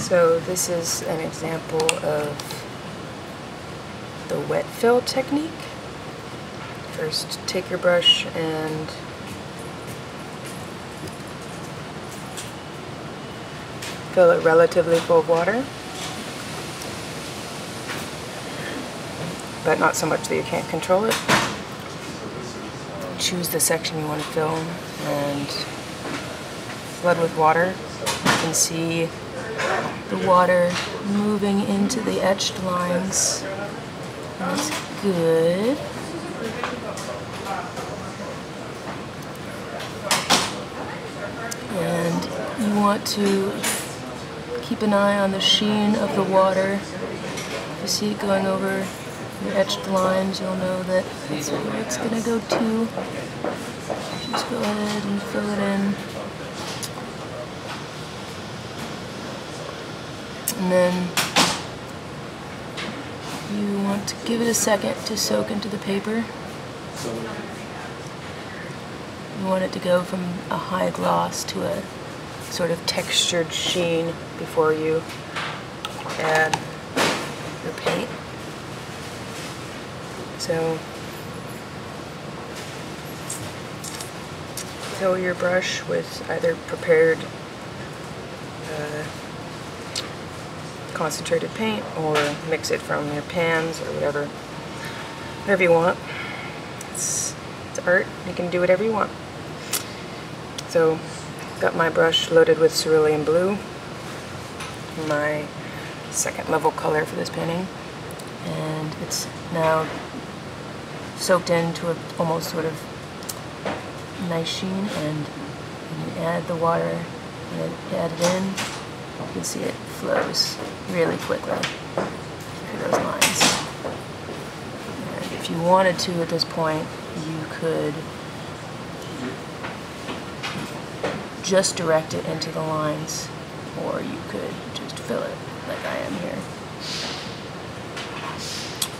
So this is an example of the wet fill technique. First take your brush and fill it relatively full of water. But not so much that you can't control it. Choose the section you want to fill and flood with water. You can see the water moving into the etched lines. That's good. And you want to keep an eye on the sheen of the water. If you see it going over the etched lines, you'll know that that's where it's going to go to. Just go ahead and fill it in. And then you want to give it a second to soak into the paper. You want it to go from a high gloss to a sort of textured sheen before you add your paint. So fill your brush with either prepared concentrated paint or mix it from your pans or whatever, whatever you want. It's, it's art, you can do whatever you want. So, got my brush loaded with cerulean blue, my second level color for this painting, and it's now soaked into a almost sort of nice sheen, and you add the water, and add it in, you can see it flows really quickly through those lines. And if you wanted to at this point, you could just direct it into the lines, or you could just fill it like I am here.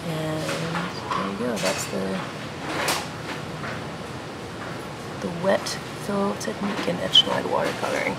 And there you go, that's the the wet fill technique in etched watercoloring.